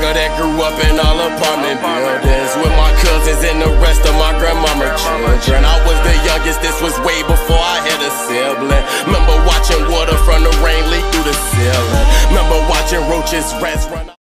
nigga that grew up in all apartment buildings with my cousins and the rest of my grandmama children. I was the youngest, this was way before I had a sibling. Remember watching water from the rain leak through the ceiling. Remember watching roaches, rats run.